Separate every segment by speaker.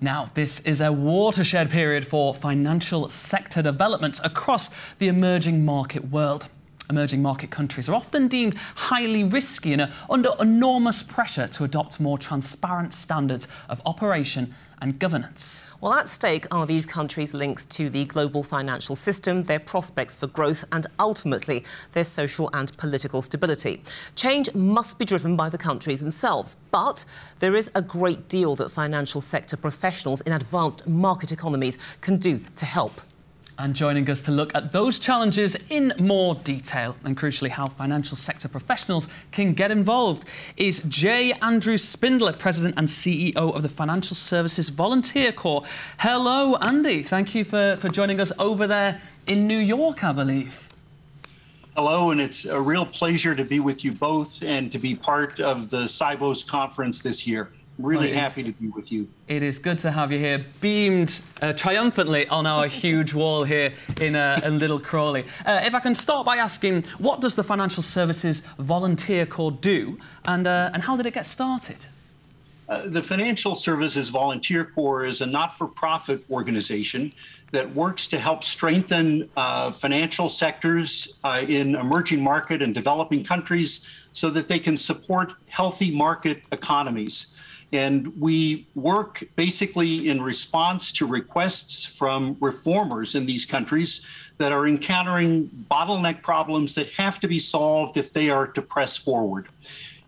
Speaker 1: Now, this is a watershed period for financial sector developments across the emerging market world. Emerging market countries are often deemed highly risky and are under enormous pressure to adopt more transparent standards of operation and governance.
Speaker 2: Well, at stake are these countries' links to the global financial system, their prospects for growth, and ultimately their social and political stability. Change must be driven by the countries themselves, but there is a great deal that financial sector professionals in advanced market economies can do to help.
Speaker 1: And joining us to look at those challenges in more detail and crucially how financial sector professionals can get involved is J. Andrew Spindler, President and CEO of the Financial Services Volunteer Corps. Hello, Andy. Thank you for, for joining us over there in New York, I believe.
Speaker 3: Hello, and it's a real pleasure to be with you both and to be part of the Sibos conference this year. Really well, happy to be with you.
Speaker 1: It is good to have you here, beamed uh, triumphantly on our huge wall here in, uh, in Little Crawley. Uh, if I can start by asking, what does the Financial Services Volunteer Corps do, and, uh, and how did it get started?
Speaker 3: Uh, the Financial Services Volunteer Corps is a not-for-profit organization that works to help strengthen uh, financial sectors in emerging market and developing countries so that they can support healthy market economies. And we work basically in response to requests from reformers in these countries that are encountering bottleneck problems that have to be solved if they are to press forward.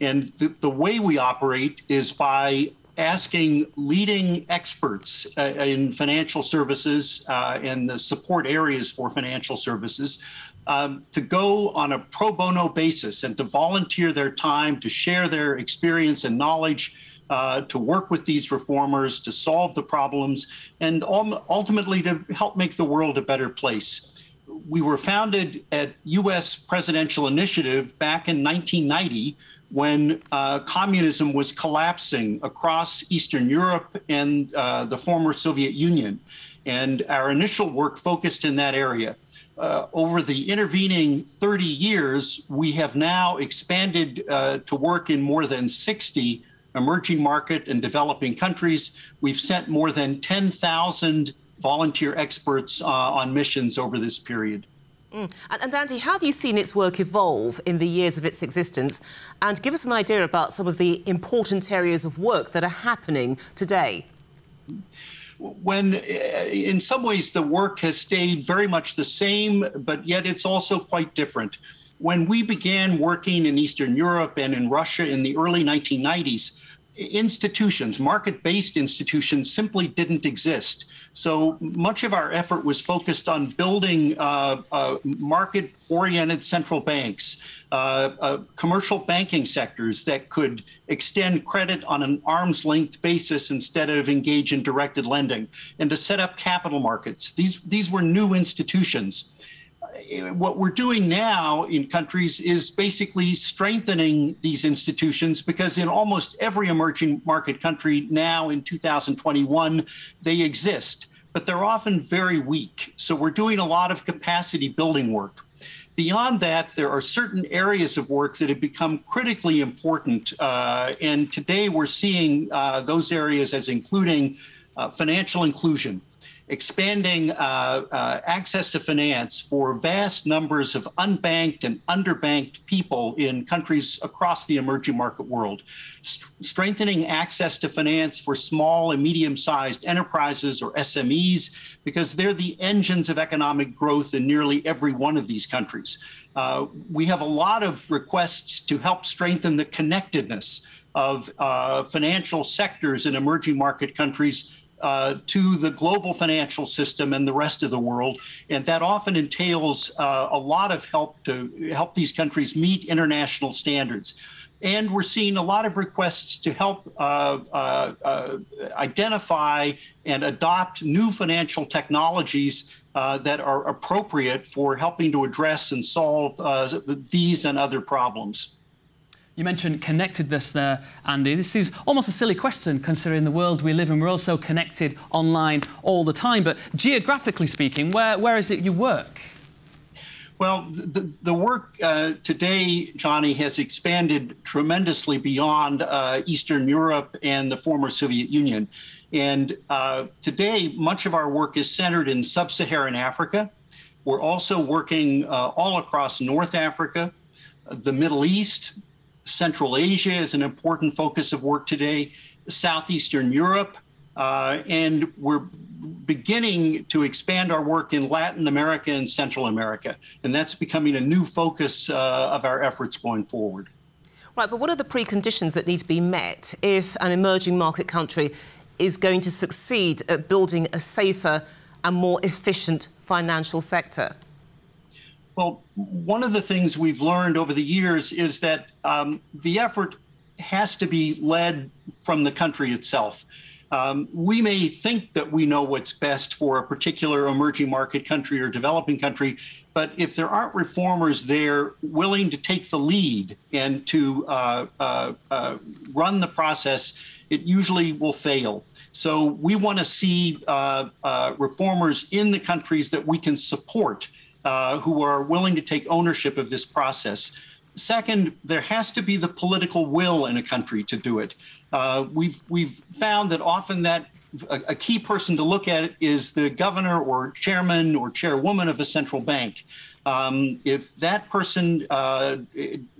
Speaker 3: And the, way we operate is by asking leading experts uh, in financial services uh, and the support areas for financial services um, to go on a pro bono basis and to volunteer their time to share their experience and knowledge uh, to work with these reformers, to solve the problems, and ultimately to help make the world a better place. We were founded at U.S. Presidential Initiative back in 1990 when uh, communism was collapsing across Eastern Europe and uh, the former Soviet Union. And our initial work focused in that area. Uh, over the intervening 30 years, we have now expanded uh, to work in more than 60 emerging market and developing countries. We've sent more than 10,000 volunteer experts uh, on missions over this period.
Speaker 2: Mm. And, and, Andy, how have you seen its work evolve in the years of its existence? And give us an idea about some of the important areas of work that are happening today.
Speaker 3: When, uh, in some ways, the work has stayed very much the same, but yet it's also quite different. When we began working in Eastern Europe and in Russia in the early 1990s, institutions, market based institutions, simply didn't exist. So much of our effort was focused on building uh, uh, market oriented central banks, uh, uh, commercial banking sectors that could extend credit on an arm's length basis instead of engage in directed lending, and to set up capital markets. These, these were new institutions what we're doing now in countries is basically strengthening these institutions because in almost every emerging market country now in 2021, they exist, but they're often very weak. So we're doing a lot of capacity building work. Beyond that, there are certain areas of work that have become critically important. Uh, and today we're seeing uh, those areas as including uh, financial inclusion, expanding uh, uh, access to finance for vast numbers of unbanked and underbanked people in countries across the emerging market world, St strengthening access to finance for small and medium sized enterprises or SMEs, because they're the engines of economic growth in nearly every one of these countries. Uh, we have a lot of requests to help strengthen the connectedness of uh, financial sectors in emerging market countries uh, to the global financial system and the rest of the world. And that often entails uh, a lot of help to help these countries meet international standards. And we're seeing a lot of requests to help uh, uh, uh identify and adopt new financial technologies uh, that are appropriate for helping to address and solve these and other problems.
Speaker 1: You mentioned connectedness there, Andy. This is almost a silly question considering the world we live in. We're all so connected online all the time. But geographically speaking, where, where is it you work?
Speaker 3: Well, the, the work uh, today, Johnny, has expanded tremendously beyond uh, Eastern Europe and the former Soviet Union. And uh, today, much of our work is centered in sub Saharan Africa. We're also working uh, all across North Africa, the Middle East, Central Asia is an important focus of work today, Southeastern Europe, uh, and we're beginning to expand our work in Latin America and Central America. And that's becoming a new focus uh, of our efforts going forward.
Speaker 2: Right, but what are the preconditions that need to be met if an emerging market country is going to succeed at building a safer and more efficient financial sector?
Speaker 3: Well, one of the things we've learned over the years is that um, the effort has to be led from the country itself. Um, we may think that we know what's best for a particular emerging market country or developing country, but if there aren't reformers there willing to take the lead and to uh, uh, uh, run the process, it usually will fail. So we want to see uh, uh, reformers in the countries that we can support uh, who are willing to take ownership of this process. Second, there has to be the political will in a country to do it. Uh, we've we've found that often that a, a, key person to look at is the governor or chairman or chairwoman of a central bank. Um, if that person uh,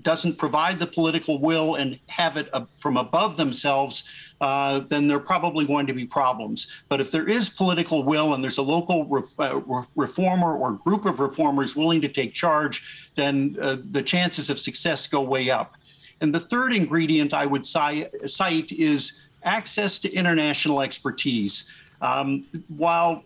Speaker 3: doesn't provide the political will and have it uh, from above themselves, uh, then there are probably going to be problems. But if there is political will and there's a local ref, uh, reformer or group of reformers willing to take charge, then uh, the chances of success go way up. And the third ingredient I would cite is access to international expertise. Um, while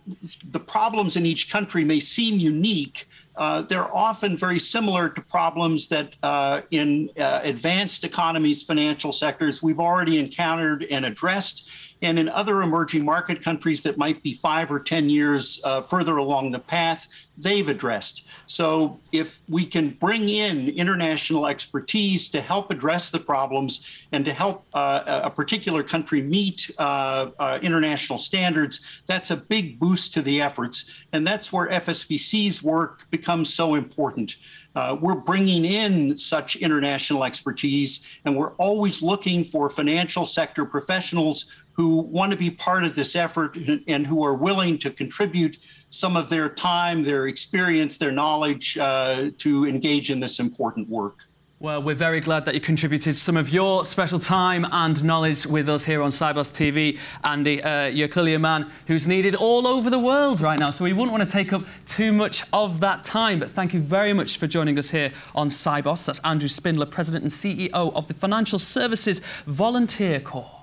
Speaker 3: the problems in each country may seem unique, uh, they're often very similar to problems that uh, in uh, advanced economies, financial sectors, we've already encountered and addressed and in other emerging market countries that might be five or 10 years uh, further along the path, they've addressed. So if we can bring in international expertise to help address the problems and to help uh, a particular country meet uh, uh international standards, that's a big boost to the efforts. And that's where FSVC's work becomes so important. Uh, we're bringing in such international expertise, and we're always looking for financial sector professionals who want to be part of this effort and who are willing to contribute some of their time, their experience, their knowledge uh, to engage in this important work.
Speaker 1: Well, we're very glad that you contributed some of your special time and knowledge with us here on Sibos TV. Andy, uh, you're clearly a man who's needed all over the world right now, so we wouldn't want to take up too much of that time. But thank you very much for joining us here on Sibos. That's Andrew Spindler, President and CEO of the Financial Services Volunteer Corps.